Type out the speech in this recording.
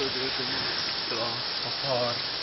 Öldürüldüm. Klar. Papar.